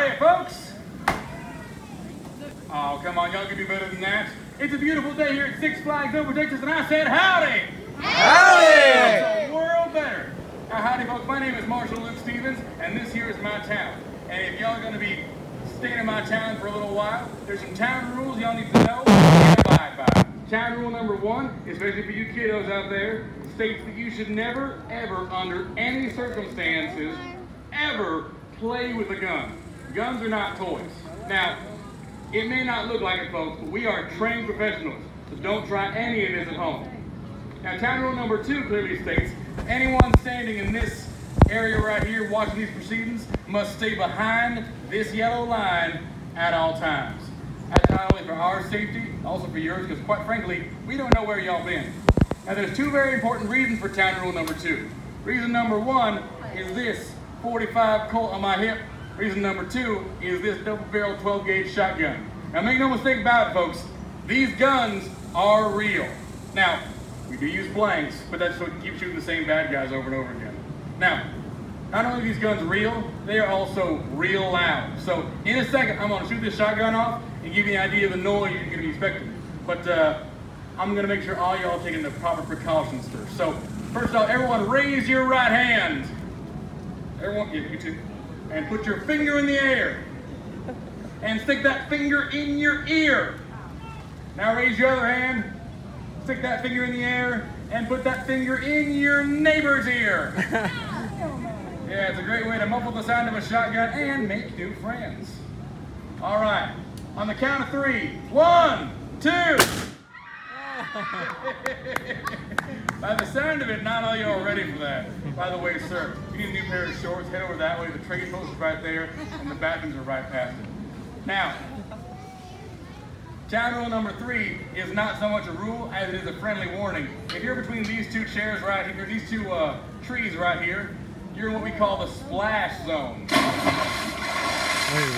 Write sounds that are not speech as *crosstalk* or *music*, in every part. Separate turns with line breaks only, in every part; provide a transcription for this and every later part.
howdy, folks. Oh, come on, y'all can do better than that. It's a beautiful day here at Six Flags over Texas, and I said howdy.
Howdy!
That's a world better. Now, howdy, folks. My name is Marshall Luke Stevens, and this here is my town. And if y'all are going to be staying in my town for a little while, there's some town rules y'all need to know and abide by. Town rule number one, especially for you kiddos out there, states that you should never, ever, under any circumstances, ever play with a gun. Guns are not toys. Now, it may not look like it, folks, but we are trained professionals, so don't try any of this at home. Now, town rule number two clearly states anyone standing in this area right here watching these proceedings must stay behind this yellow line at all times. That's not only for our safety, also for yours, because quite frankly, we don't know where y'all been. Now, there's two very important reasons for town rule number two. Reason number one is this 45 Colt on my hip. Reason number two is this double barrel 12 gauge shotgun. Now, make no mistake about it, folks. These guns are real. Now, we do use blanks, but that's what keeps shooting the same bad guys over and over again. Now, not only are these guns real, they are also real loud. So in a second, I'm gonna shoot this shotgun off and give you an idea of the noise you're gonna be expecting. But uh, I'm gonna make sure all y'all taking the proper precautions first. So first off, everyone raise your right hand. Everyone, yeah, you too. And put your finger in the air. And stick that finger in your ear. Now raise your other hand, stick that finger in the air, and put that finger in your neighbor's ear. *laughs* yeah, it's a great way to muffle the sound of a shotgun and make new friends. All right, on the count of three. One, two. *laughs* By the sound of it, not all you are ready for that. By the way, sir, if you need a new pair of shorts, head over that way. The trade post is right there, and the bathrooms are right past it. Now, Town rule number three is not so much a rule as it is a friendly warning. If you're between these two chairs right here, these two uh, trees right here, you're in what we call the splash zone.
Wait,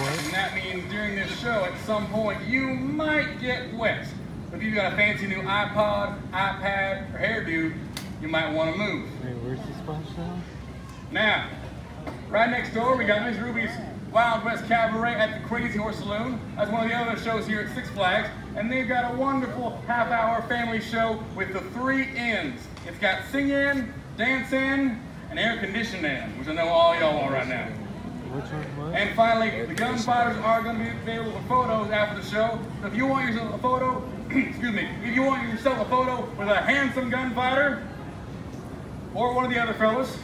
what?
And that means during this show, at some point, you might get wet. If you've got a fancy new iPod, iPad, or hairdo, you might want to move.
Wait, where's the splash zone?
Now, right next door, we got Miss Ruby's Wild West Cabaret at the Crazy Horse Saloon. That's one of the other shows here at Six Flags. And they've got a wonderful half-hour family show with the three N's. It's got sing-in, dance-in, and air conditioning, which I know all y'all want right now.
Which one? What?
And finally, the gunfighters are going to be available for photos after the show. So if you want yourself a photo, excuse me, if you want yourself a photo with a handsome gunfighter, or one of the other fellas,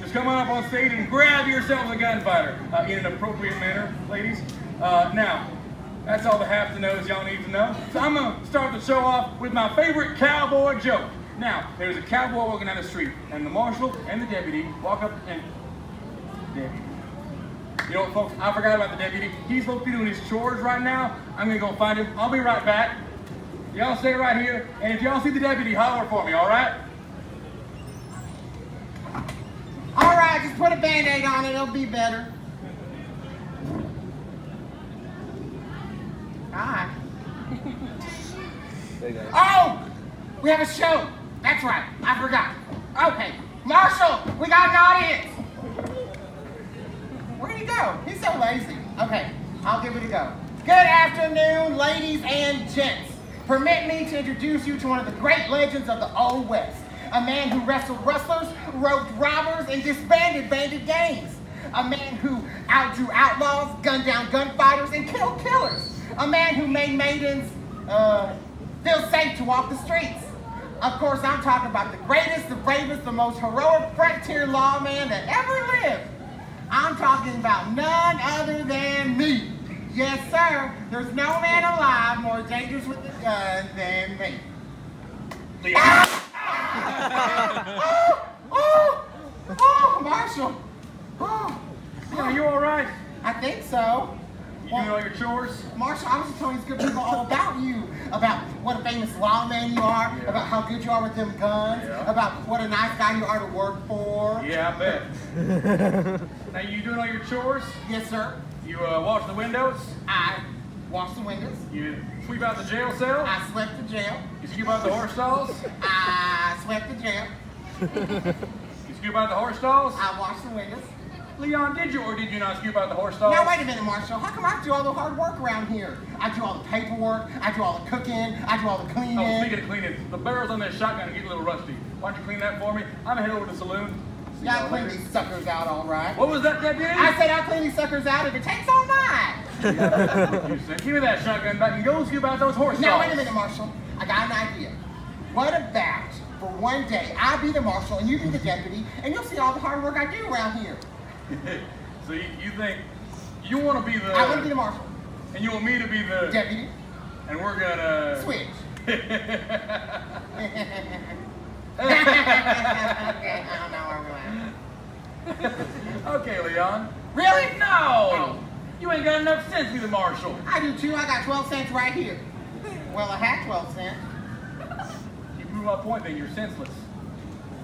just come on up on stage and grab yourself a gunfighter uh, in an appropriate manner, ladies. Uh, now, that's all the have to knows y'all need to know. So I'm gonna start the show off with my favorite cowboy joke. Now, there's a cowboy walking down the street, and the marshal and the deputy walk up and deputy. You know what, folks? I forgot about the deputy. He's supposed to be doing his chores right now. I'm gonna go find him. I'll be right back. Y'all stay right here, and if y'all see the deputy, holler for me, all right?
All right, just put a band-aid on it, it'll be better. All right. *laughs* Oh, we have a show. That's right, I forgot. Okay, Marshall, we got an audience. Where'd he go? He's so lazy. Okay, I'll give it a go. Good afternoon, ladies and gents. Permit me to introduce you to one of the great legends of the Old West. A man who wrestled rustlers, roped robbers, and disbanded bandit gangs. A man who outdrew outlaws, gunned down gunfighters, and killed killers. A man who made maidens uh, feel safe to walk the streets. Of course, I'm talking about the greatest, the bravest, the most heroic frontier lawman that ever lived. I'm talking about none other than me. Yes, sir. There's no man alive more dangerous with a gun than me. *laughs* oh, oh, oh, Marshall. Oh,
Are you all right?
I think so.
You doing all your chores?
Marshall, I was just telling these good people all about you, about what a famous lawman you are,
Yeah.
about how good you are with them guns,
Yeah.
about what a nice guy you are to work for.
Yeah, I bet. *laughs* now, you doing all your chores?
Yes, sir.
You uh, wash the windows?
I wash the windows.
You sweep out the jail cell?
I swept the jail.
You scoop out the horse stalls?
I swept the jail.
You scoop out the horse stalls?
I washed the windows.
Leon, did you or did you not scoop out the horse stalls?
Now wait a minute, Marshall. How come I do all the hard work around here? I do all the paperwork, I do all the cooking, I do all the cleaning.
Oh, speaking of cleaning, the barrels on this shotgun are getting a little rusty. Why don't you clean that for me? I'm gonna head over to the saloon. See
yeah,
y'all
clean these suckers out all right.
What was that, deputy?
I said I'll clean these suckers out if it takes all night. *laughs*
You said, give me that shotgun back and go scoop about those horse
Now wait a minute, Marshall. I got an idea. What about for one day I'll be the marshal and you be the deputy, and you'll see all the hard work I do around here. *laughs*
so you, you think you want to be the
I want to be the marshal,
and you want me to be the
deputy,
and we're gonna
switch. *laughs* okay, I don't know where we're at.
Okay, Leon.
Really?
No, you ain't got enough sense to be the marshal.
I do too. I got 12 cents right here. Well, I had 12 cents.
You prove my point, then you're senseless.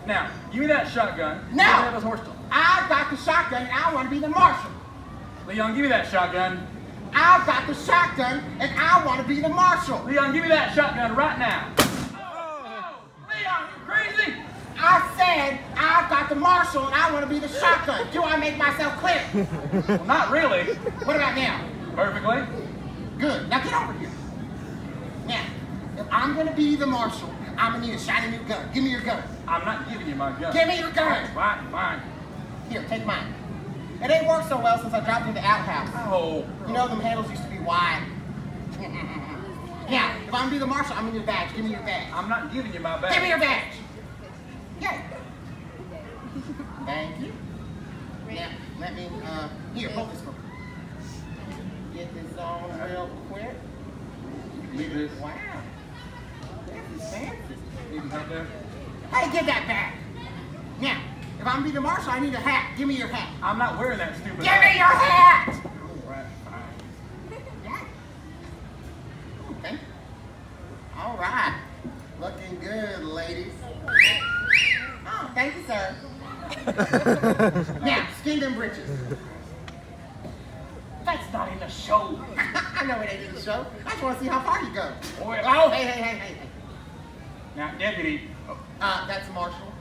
Now, give me that shotgun.
No.
Me those horse.
I got the shotgun and I want to be the marshal.
Leon, give me that shotgun.
I got the shotgun and I want to be the marshal.
Leon, give me that shotgun right now. Oh, Leon, you crazy?
I said I've got the marshal and I want to be the shotgun. Do I make myself clear? *laughs*
Well, not really.
What about now?
Perfectly.
Good. Now get over here. Now, if I'm gonna be the marshal, I'm gonna need a shiny new gun. Give me your gun.
I'm not giving you my gun.
Give me your gun.
Fine, fine.
Here, take mine. It ain't worked so well since I dropped in the outhouse.
Oh.
You know them handles used to be wide. *laughs* now, if I'm gonna be the marshal, I'm gonna need a badge. Give me your badge.
I'm not giving you my badge.
Give me your badge. Yeah. Thank you. Now, let me, uh, here, hold this for me. Get this on real quick.
Leave this.
Wow. This is fancy.
Need some help there?
Hey, get that back. Now, if I'm gonna be the marshal, I need a hat. Give me your hat.
I'm not wearing that stupid
Give me your hat!
Right, fine.
Yeah. Okay. All right. Looking good, ladies. Oh, thank you, sir. *laughs* now, skin them britches.
That's not in the show.
I know it ain't in the show. I just want to see how far you go.
Boy,
Oh, hey, hey, hey, hey, hey.
Now, deputy,
Uh, that's Marshall.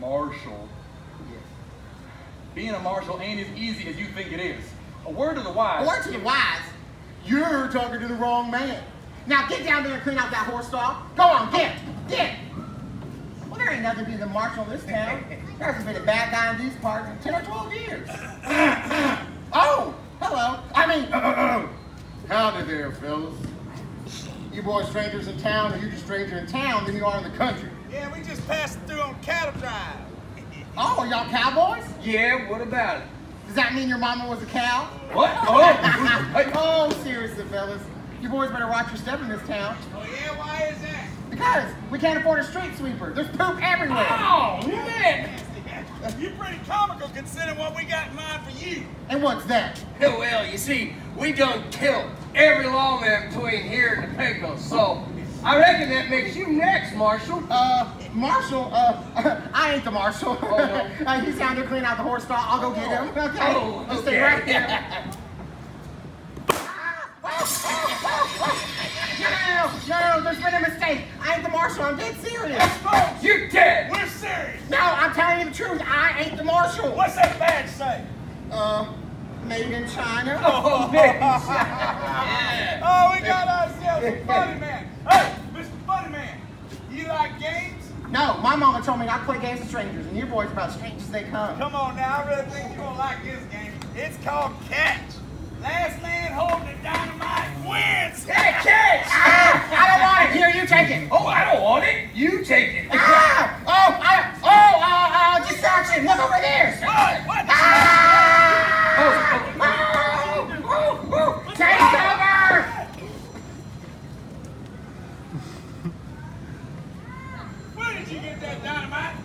marshal. Being a marshal ain't as easy as you think it is. A word to the wise.
Or to the wise, you're talking to the wrong man. Now get down there and clean out that horse stall. Go on, get, get. Well, there ain't nothing being the marshal in this town. There hasn't been a bad guy in these parts in 10 or 12 years. *coughs* oh, hello. I mean, *coughs* howdy there, fellas. You boys strangers in town, or you just stranger in town than you are in the country?
Yeah, we just passed through on cattle drive. *laughs*
Oh, are y'all cowboys?
Yeah, what about it?
Does that mean your mama was a cow?
What? *laughs* Oh!
oh, seriously, fellas. You boys better watch your step in this town.
Oh yeah, why is that?
Because we can't afford a street sweeper. There's poop everywhere.
oh, man!
You're pretty comical considering what we got in mind for you.
And what's that?
Well, you see, we done killed every lawman between here and the Pecos, so I reckon that makes you next, Marshal.
Uh, Marshal? uh, *laughs* I ain't the marshal.
Oh, no. *laughs*
uh, he's down there cleaning out the horse stall. I'll go get him. *laughs* Okay?
Oh,
You stay right there. No, no, no, there's been a mistake. I ain't the marshal. I'm dead serious.
You're dead.
We're serious.
No, I'm telling you the truth. I ain't the marshal.
What's that badge say?
Uh, made in China.
Oh, *laughs*
Oh, we got ourselves a funny man. Hey, Mr. Funny Man, you like games?
No, my mama told me not to play games with strangers, and your boys are about as strange as they come.
Come on now, I really think you're gonna like this game. It's called catch. Last man holding the dynamite wins.
Hey, catch!
Ah, I don't want it. Here, you take it.
Oh, I don't want it. You take it.
Ah! Oh, I, oh, uh, uh, distraction. Look over there.
What? What?
Ah! Oh, oh, oh, take cover.
Where did you get that dynamite?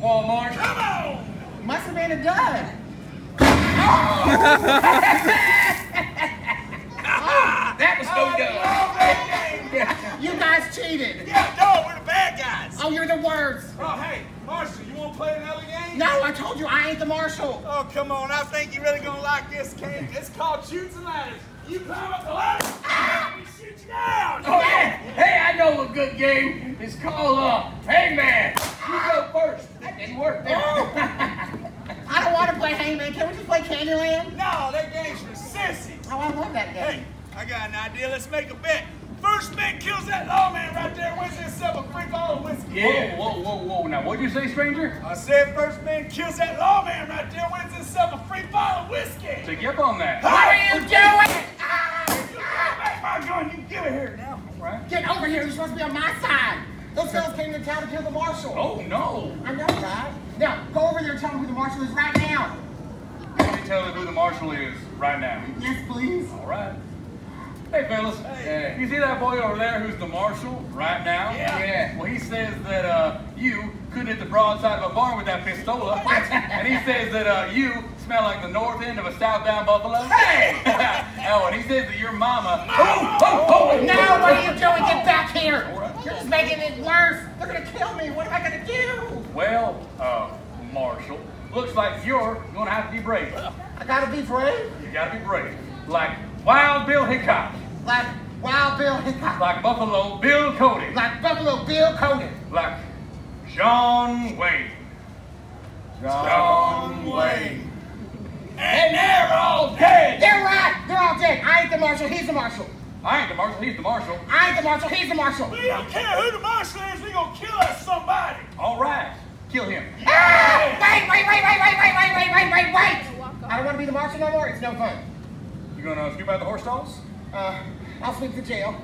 Walmart.
Come on!
Must have been a gun.
That was no gun.
Oh, that game.
You guys cheated.
Yeah, no, we're the bad guys.
Oh, you're the worst.
Oh, hey, Marshall, you want to play another game?
No, I told you I ain't the marshal.
Oh, come on. I think you're really going to like this game. It's called Shoots and Ladders. You climb up the ladder, we shoot you down.
Oh, yeah. Hey, I know a good game. It's called, uh, Hey Man. You go first. That didn't work. *laughs*
I don't want to play Hangman. Can we just play Candyland?
No, that game's for sissies.
Oh, I love that game.
Hey,
game.
I got an idea. Let's make a bet. First man kills that lawman right there wins himself a free bottle of whiskey.
Whoa, whoa, whoa, whoa. Now, what'd you say, stranger?
I said first man kills that lawman right there wins himself a free bottle of whiskey.
Take you up on that.
What are you doing?
Take my gun. You give it here now.
All right.
Get over here. You're supposed to be on my side. Those fellas came to town to kill the marshal.
Oh, no.
I know, right? Now, go over there and tell me who the marshal is right now.
Let me tell you who the marshal is right now.
Yes, please.
All right. Hey, fellas.
Hey.
You see that boy over there who's the marshal right now?
Yeah.
Yeah.
Well, he says that uh, you couldn't hit the broadside of a barn with that pistola. *laughs* and he says that uh, you smell like the north end of a southbound buffalo. Hey! *laughs* oh, and he says that your mama. Oh, oh, oh,
Now, what are you doing? Get back here. You're just making it worse. They're going to kill me. What am I going to do?
Well, uh, Marshal, looks like you're gonna have to be brave.
I got to be brave.
You gotta be brave. Like Wild Bill Hickok.
Like Wild Bill Hickok.
Like Buffalo Bill Cody.
Like Buffalo Bill Cody.
Like John Wayne.
John Wayne. And they're all dead.
They're right. They're all dead. I ain't the marshal. He's the marshal.
I ain't the marshal, he's the marshal.
I ain't the marshal. He's the marshal.
We don't care who the marshal is. We gonna kill us somebody.
All right, kill him.
Ah! Wait, wait, wait, wait, wait, wait, wait, wait, wait, wait, wait. I don't want to be the marshal no more. It's no fun.
You gonna scoop out the horse stalls?
Uh, I'll sweep the jail.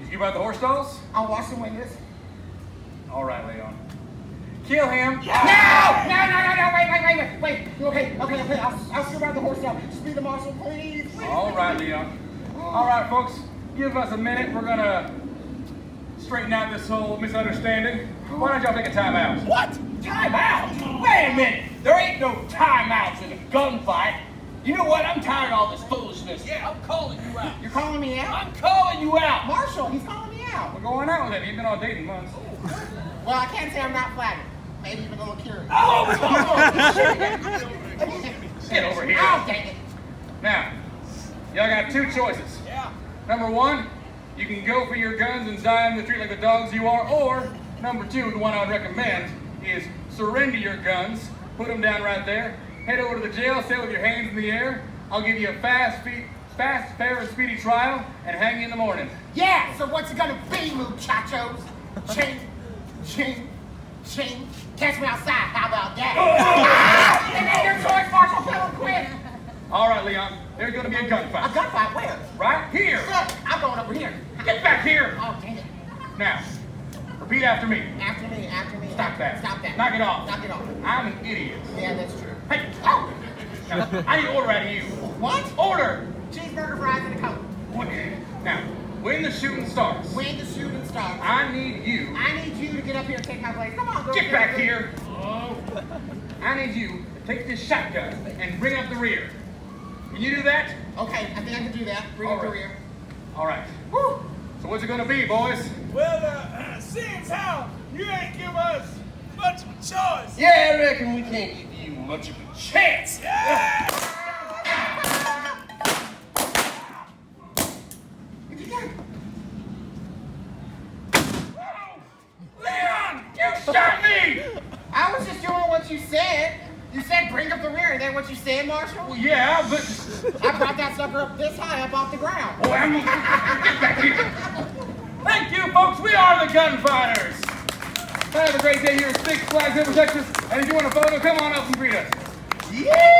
You scoop out the horse stalls?
I'll wash the windows.
All right, Leon. Kill him.
No! No, no, no, no, wait, wait, wait, wait, wait. Okay, okay, okay, I'll, I'll scoop out the horse. Just be the marshal, please. please.
All right, Leon. All right, folks, give us a minute. We're gonna straighten out this whole misunderstanding. Why don't y'all take a time out?
What? Time out? Wait a minute. There ain't no timeouts in a gunfight. You know what? I'm tired of all this foolishness. Yeah, I'm calling you out.
You're calling me out?
I'm calling you out.
Marshall, he's calling me out.
We're going out with him. He's been on dating months. Oh.
Well, I can't say I'm not flattered. Maybe even a little curious.
Oh, oh, oh *laughs* Get over here.
Oh, dang it.
Now, y'all got two choices.
Yeah.
Number one, you can go for your guns and die in the street like the dogs you are, or number two, the one I would recommend, is surrender your guns, put them down right there, head over to the jail cell with your hands in the air. I'll give you a fast, fe- fast, fair, and speedy trial, and hang you in the morning.
Yeah, so what's it gonna be, muchachos? Ching, ching, ching. Catch me outside, how about that? Oh, oh, oh, and then your choice, Marshal, him quick.
All right, Leon, there's gonna be a gunfight.
A
gunfight.
where?
Right here.
Look, I'm going over here.
Get back here.
Oh, dang it.
Now, repeat after me.
After me, after me.
Stop that.
Stop that.
Knock it off.
Knock it off.
I'm an idiot.
Yeah, that's true.
Hey,
Oh,
now, I need order out of you.
what?
Order.
Cheeseburger, fries, and a coke.
Now, when the shooting starts,
When the shooting starts.
I need you.
I need you to get up here and take my place. Come on, girl.
Get back here. Oh. I need you to take this shotgun and bring up the rear. Can you do that?
Okay, I think I can do that. Bring
All
up the rear.
All right.
Woo!
So what's it gonna be, boys?
Well, uh, *clears throat* seeing as how you ain't give us much of a choice.
Yeah, I reckon we can't give you much of a chance.
Leon, you shot me.
I was just doing what you said. You said bring up the rear. Is that what you said, Marshall?
Well, yeah, but
I brought that sucker up this high up off the ground.
boy, I'm get back here. Thank you, folks. We are the Gunfighters. Have a great day here at Six Flags over, Texas. And if you want a photo, come on up and greet us.
Yeah!